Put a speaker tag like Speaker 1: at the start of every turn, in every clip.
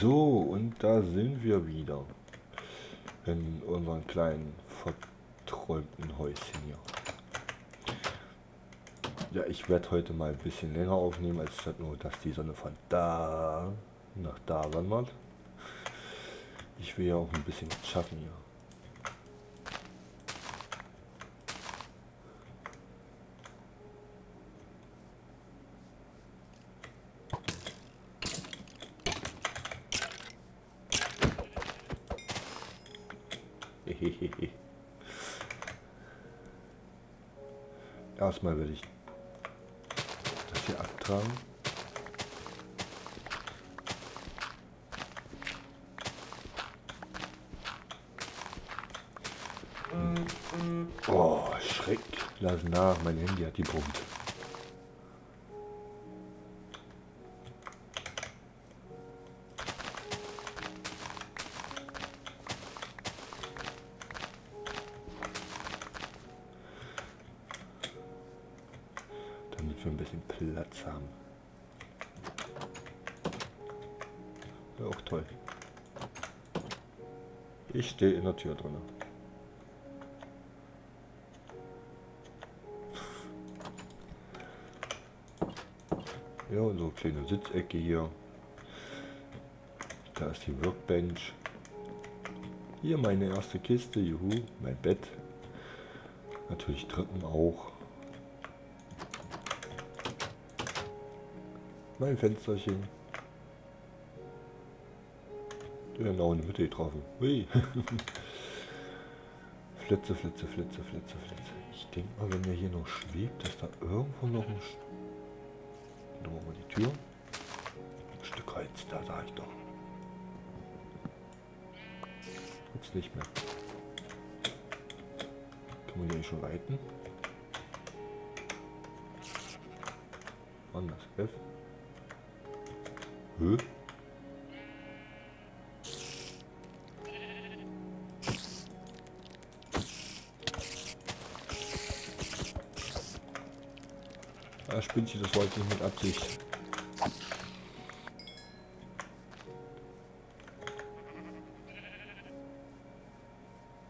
Speaker 1: So, und da sind wir wieder. In unserem kleinen, verträumten Häuschen hier. Ja, ich werde heute mal ein bisschen länger aufnehmen, als nur, dass die Sonne von da nach da wandert. Ich will ja auch ein bisschen schaffen hier. Erstmal will ich das hier abtragen. Oh, Schreck. Lass nach, mein Handy hat die Pumpe. Drin. Ja, so eine kleine Sitzecke hier. Da ist die Workbench. Hier meine erste Kiste, juhu, mein Bett. Natürlich Treppen auch. Mein Fensterchen. Genau in der Mitte getroffen. Hui. Flitze, Flitze, Flitze, Flitze, Flitze. Ich denke mal, wenn er hier noch schwebt, dass da irgendwo noch ein Machen wir die Tür. Ein Stück Holz, da sag ich doch. Jetzt nicht mehr. Kann man hier schon weiten? Das? F? Hö? Ah, Spinnchen, das wollte ich mit Absicht.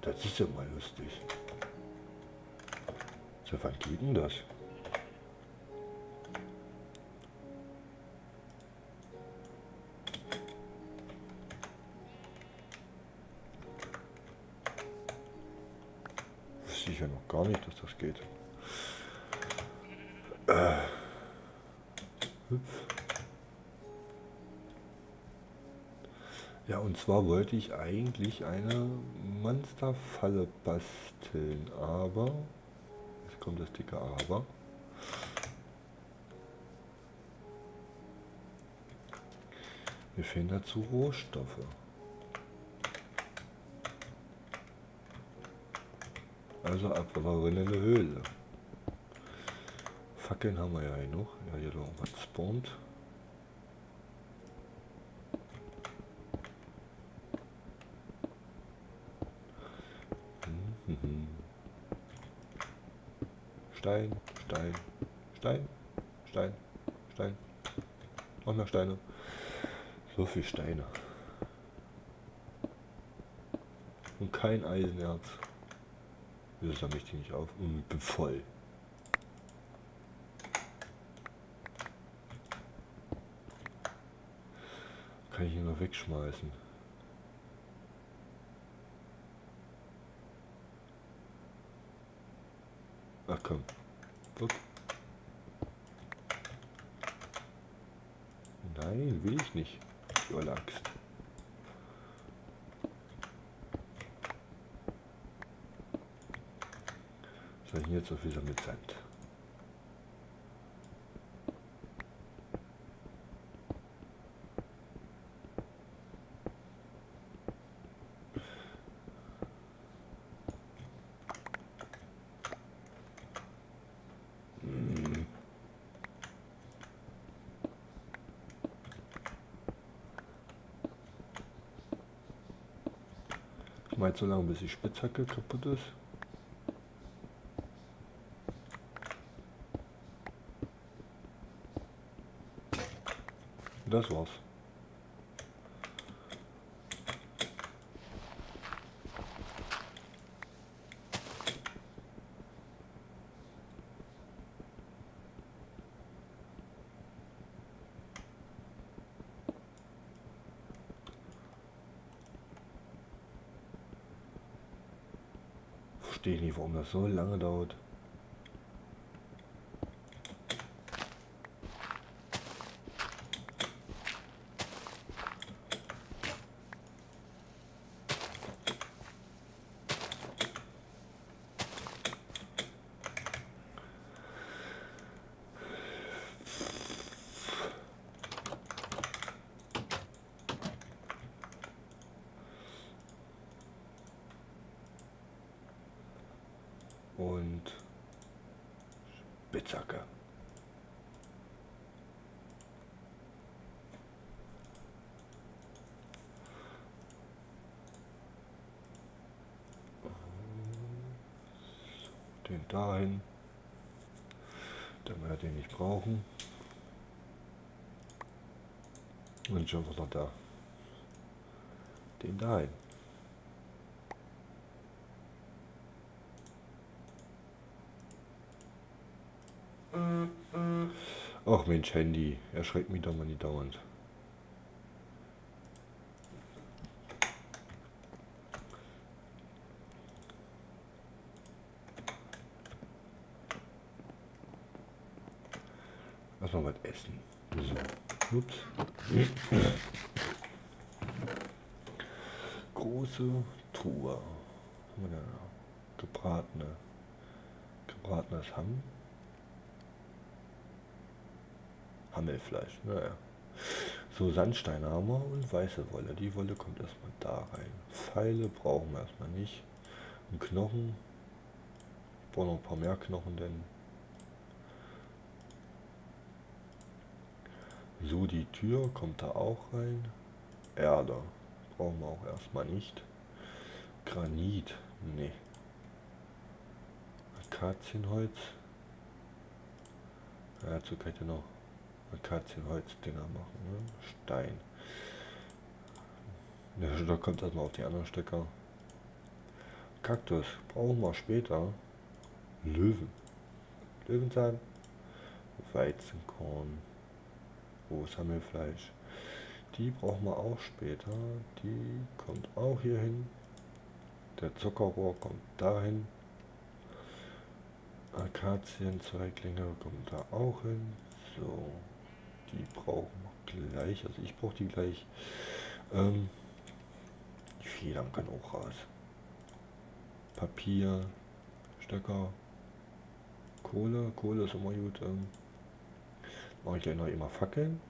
Speaker 1: Das ist ja mal lustig. So, wann geht denn das? Zwar wollte ich eigentlich eine Monsterfalle basteln, aber, jetzt kommt das dicke Aber. Mir fehlen dazu Rohstoffe. Also einfach mal in eine Höhle. Fackeln haben wir ja genug. Ja, hier noch was spawnt. Stein, Stein, Stein, Stein, Stein. Noch mehr Steine. So viel Steine. Und kein Eisenerz. Wieso sammle ich die nicht auf? Und bin voll. Kann ich ihn noch wegschmeißen. Ach komm. Guck. Nein, will ich nicht. Was soll ich jetzt auf wieder mit Sand? Mal so lange, bis die Spitzhacke kaputt ist. Das war's. Verstehe nicht, warum das so lange dauert. und Spitzhacke. Den dahin, damit wir den nicht brauchen. Und schon wieder da. Den dahin. Ach Mensch, Handy, erschreckt mich doch mal nicht dauernd. Lass mal was essen. So. Ups. Große Truhe. Gebratene. Gebratenes Hamm. Hammelfleisch. Naja. So, Sandsteinhammer und weiße Wolle. Die Wolle kommt erstmal da rein. Pfeile brauchen wir erstmal nicht. Und Knochen. Ich brauche noch ein paar mehr Knochen, denn. So, die Tür kommt da auch rein. Erde. Brauchen wir auch erstmal nicht. Granit. Nee. Akazienholz. Ja, dazu kann ich noch Akazienholzdinger machen. Ne? Stein. Der Stock kommt erstmal auf die anderen Stecker. Kaktus brauchen wir später. Löwen. Löwenzahn. Weizenkorn. Rohsammelfleisch. Die brauchen wir auch später. Die kommt auch hier hin. Der Zuckerrohr kommt dahin. Akazienzweiglinge kommt da auch hin. So die brauchen wir gleich. Also ich brauche die gleich. Ähm, die Federn kann auch raus. Papier, Stöcker, Kohle. Kohle ist immer gut. Ähm, mache ich gleich noch immer Fackeln.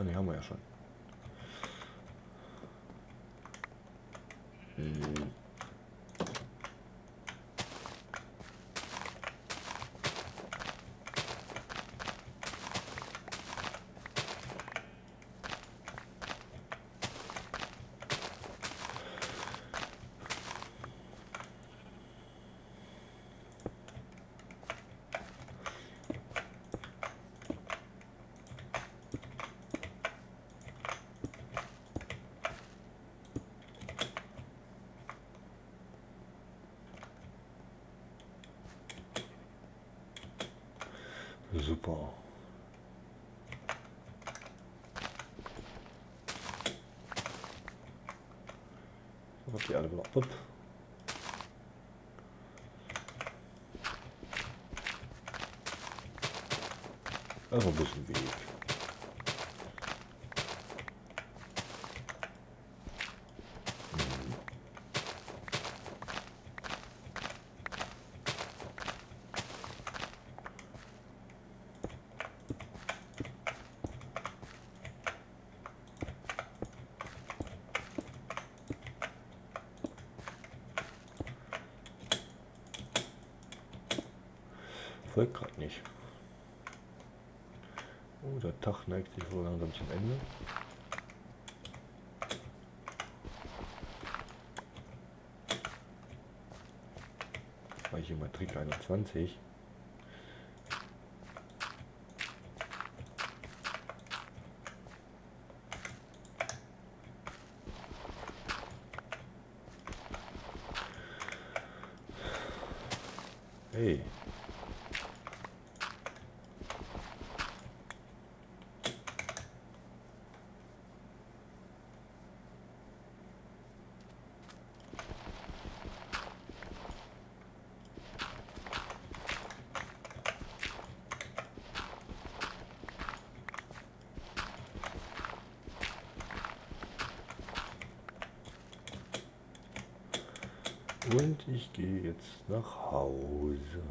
Speaker 1: Ah, ne, haben wir ja schon. Hm. Super. Mach die alle wieder ab. Also ein bisschen Weg. folgt gerade nicht. Oh, der Tag neigt langsam zum Ende. War hier mal Trick 21. Hey. Und ich gehe jetzt nach Hause.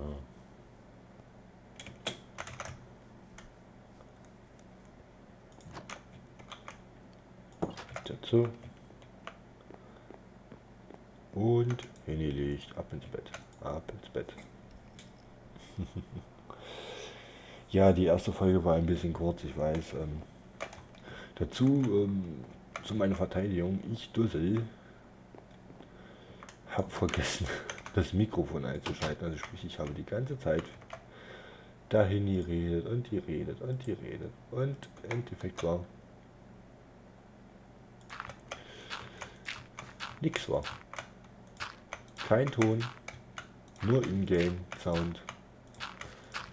Speaker 1: Dazu. Und hingelegt, ab ins Bett. Ab ins Bett. ja, die erste Folge war ein bisschen kurz, ich weiß. Ähm, dazu ähm, zu meiner Verteidigung, ich Dussel habe vergessen, das Mikrofon einzuschalten. Also sprich, ich habe die ganze Zeit dahin geredet und die redet und die redet. Und im Endeffekt war nichts war. Kein Ton, nur Ingame Sound.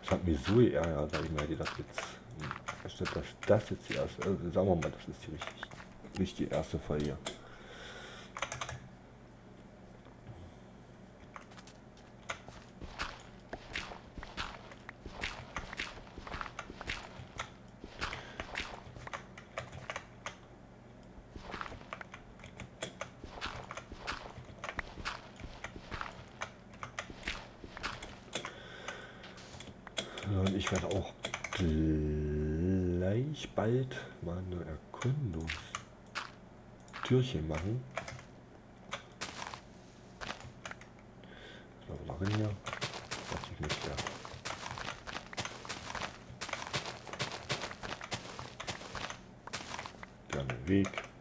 Speaker 1: Das hat mich so geärgert, habe ich mir gedacht, jetzt, anstatt dass das jetzt die erste, also sagen wir mal, das ist die richtig, nicht die erste Folge. week.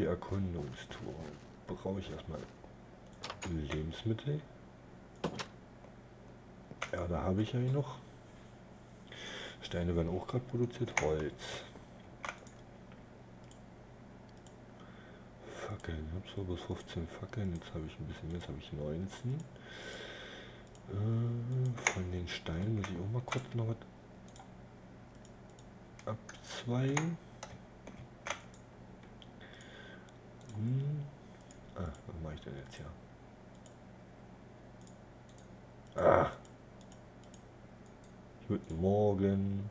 Speaker 1: Die Erkundungstour brauche ich erstmal Lebensmittel. Ja, da habe ich ja noch. Steine werden auch gerade produziert. Holz. Fackeln. Ich habe so bis 15 Fackeln. Jetzt habe ich ein bisschen. Jetzt habe ich 19. Äh, von den Steinen muss ich auch mal kurz noch was abzweigen. Ah, was mache ich denn jetzt hier? Ah. Guten Morgen.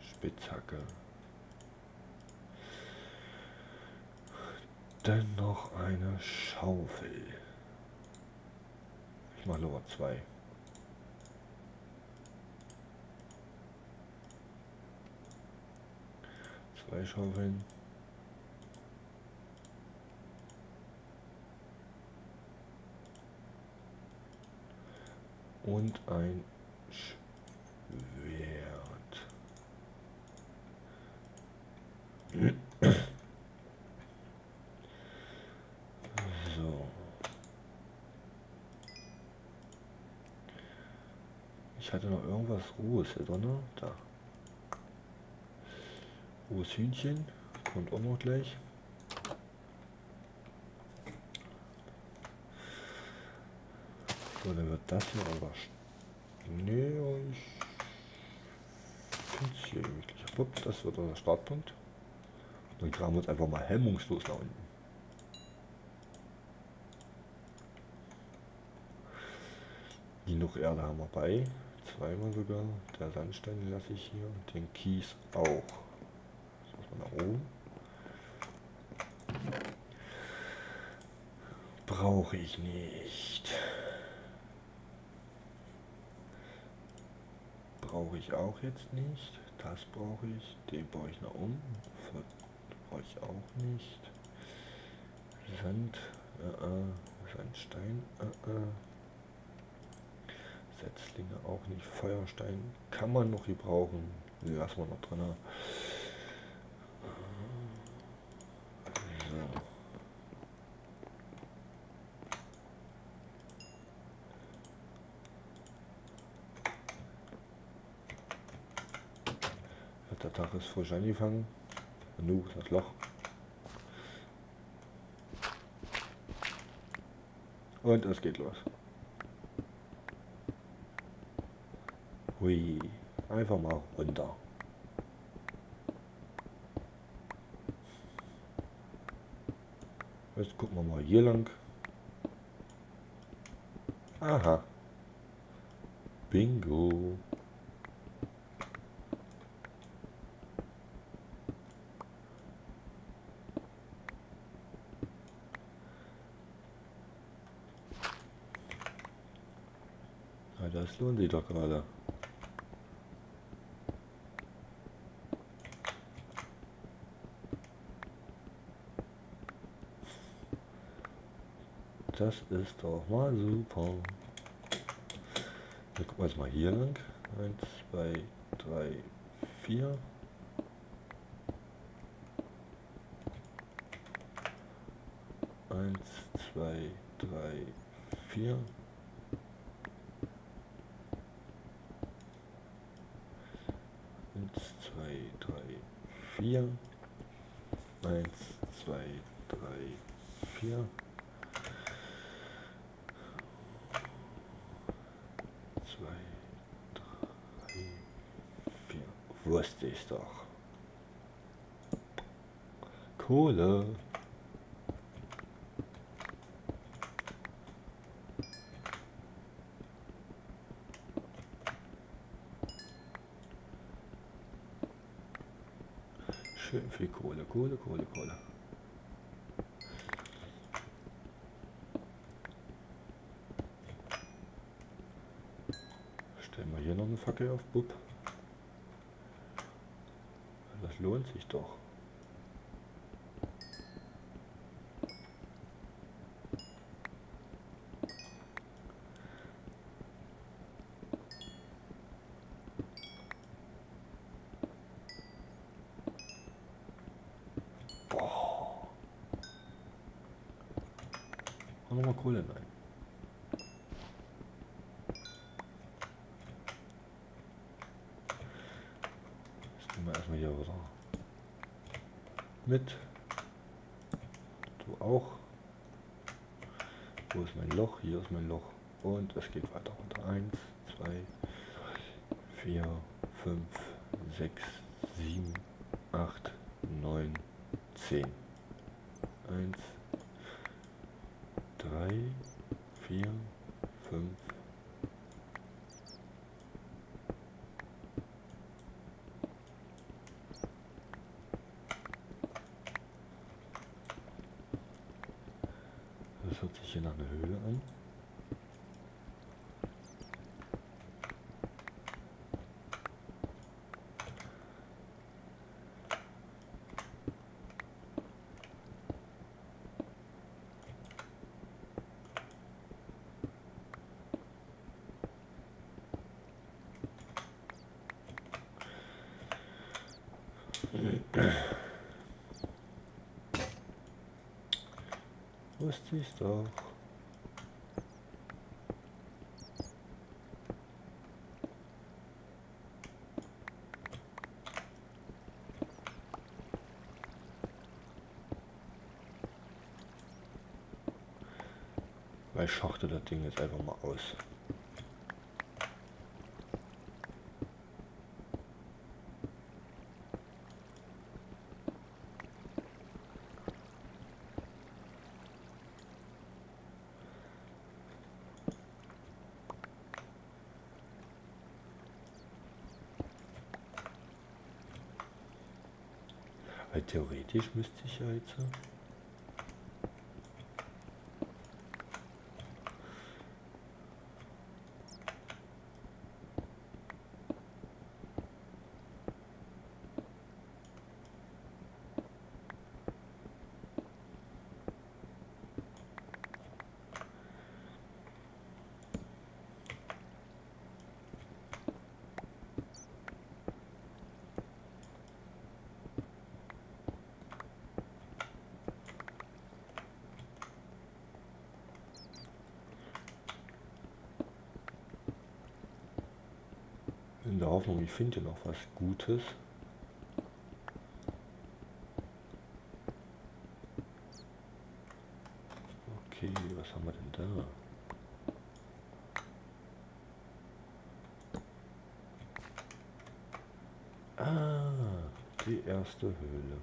Speaker 1: Spitzhacke. Dann noch eine Schaufel. Ich mache nur zwei. Zwei Schaufeln. Und ein Schwert. So. Ich hatte noch irgendwas Rohes hier drin. Da. Rohes Hühnchen. Kommt auch noch gleich. Dann wird das hier aber... Nee, ich finde es hier wirklich. Upp, das wird unser Startpunkt. Dann graben wir uns einfach mal hemmungslos nach unten. Genug Erde haben wir bei. Zweimal sogar. Der Sandstein lasse ich hier den Kies auch. Das muss man nach oben. Brauche ich nicht. Brauche ich auch jetzt nicht. Das brauche ich. Den baue ich nach oben. Brauche ich auch nicht. Sand, äh, äh, Sandstein, äh, äh. Setzlinge auch nicht. Feuerstein kann man noch gebrauchen. Lassen wir noch drin. frisch angefangen. Nu, das Loch. Und es geht los. Hui, einfach mal runter. Jetzt gucken wir mal hier lang. Aha. Bingo. tun die doch gerade? Das ist doch mal super. Dann gucken wir jetzt mal hier lang. 1, 2, 3, 4. Eins, zwei, drei, vier. 4. 1, 2, 3, 4. Wusste ich doch. Kohle. Kohle, Kohle, Kohle. Stellen wir hier noch eine Fackel auf, Bub. Das lohnt sich doch. Und es geht weiter runter. 1, 2, 4, 5, 6, 7, 8, 9, 10. 1, 3, 4, 5, wusste ich doch. Weil ich schachte das Ding jetzt einfach mal aus. Weil theoretisch müsste ich ja jetzt... In der Hoffnung, ich finde hier noch was Gutes. Okay, was haben wir denn da? Ah, die erste Höhle.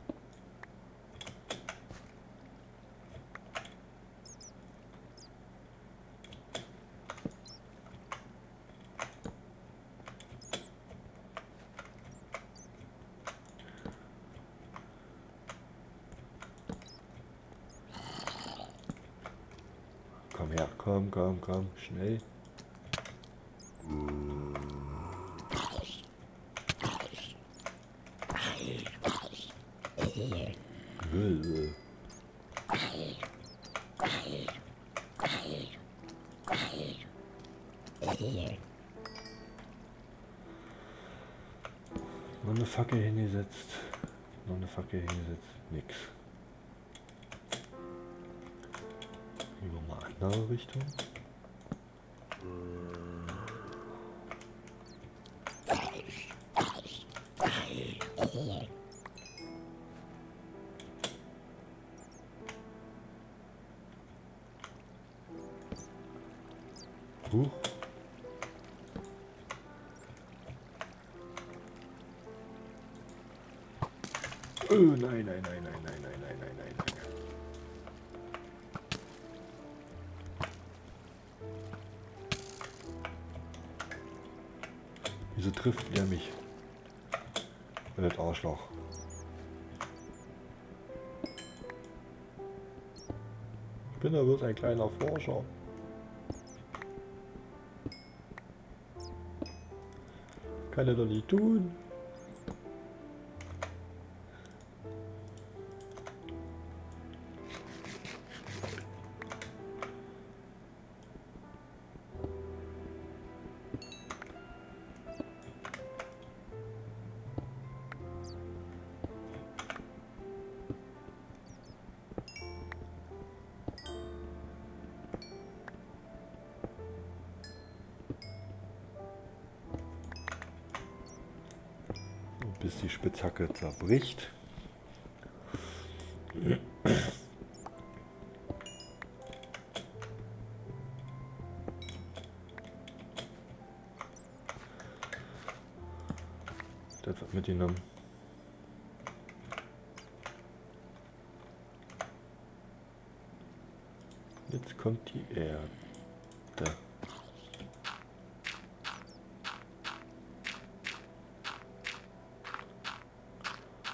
Speaker 1: Komm, schnell. Noch eine Fackel hingesetzt. Noch eine Fackel hingesetzt. Nix. Gehen wir mal andere Richtung. Oh, nein, nein, nein, nein, nein, nein, nein, nein, nein, nein. Wieso trifft er mich? Das Arschloch. Ich bin ja bloß ein kleiner Forscher. Kann er doch nicht tun. Bis die Spitzhacke zerbricht.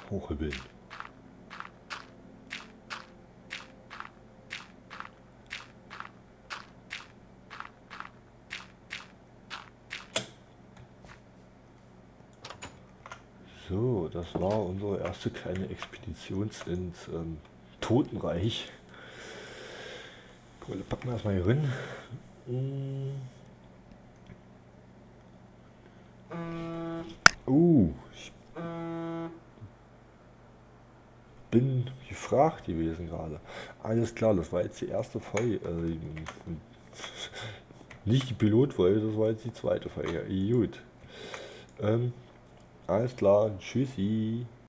Speaker 1: Hochhübbeln. So, das war unsere erste kleine Expedition ins ähm, Totenreich. Kohle packen wir erstmal hier rein. Uh, ich gefragt gewesen gerade. Alles klar, das war jetzt die erste Folge. Äh, nicht die Pilotfolge, das war jetzt die zweite Folge. Gut. Ähm, alles klar, tschüssi.